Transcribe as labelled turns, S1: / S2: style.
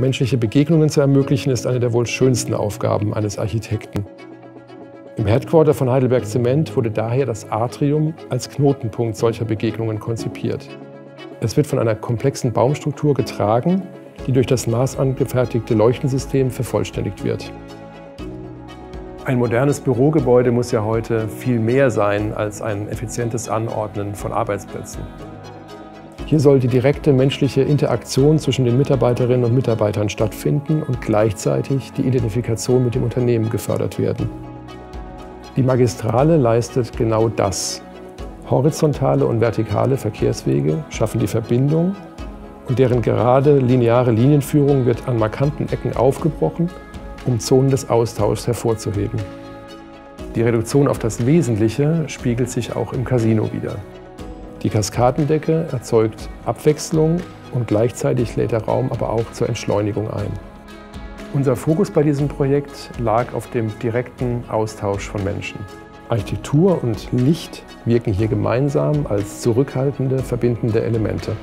S1: Menschliche Begegnungen zu ermöglichen, ist eine der wohl schönsten Aufgaben eines Architekten. Im Headquarter von Heidelberg Zement wurde daher das Atrium als Knotenpunkt solcher Begegnungen konzipiert. Es wird von einer komplexen Baumstruktur getragen, die durch das maßangefertigte Leuchtensystem vervollständigt wird. Ein modernes Bürogebäude muss ja heute viel mehr sein als ein effizientes Anordnen von Arbeitsplätzen. Hier soll die direkte menschliche Interaktion zwischen den Mitarbeiterinnen und Mitarbeitern stattfinden und gleichzeitig die Identifikation mit dem Unternehmen gefördert werden. Die Magistrale leistet genau das. Horizontale und vertikale Verkehrswege schaffen die Verbindung und deren gerade lineare Linienführung wird an markanten Ecken aufgebrochen um Zonen des Austauschs hervorzuheben. Die Reduktion auf das Wesentliche spiegelt sich auch im Casino wider. Die Kaskadendecke erzeugt Abwechslung und gleichzeitig lädt der Raum aber auch zur Entschleunigung ein. Unser Fokus bei diesem Projekt lag auf dem direkten Austausch von Menschen. Architektur und Licht wirken hier gemeinsam als zurückhaltende, verbindende Elemente.